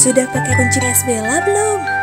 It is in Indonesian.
Sudah pakai kunci PS Bella belum?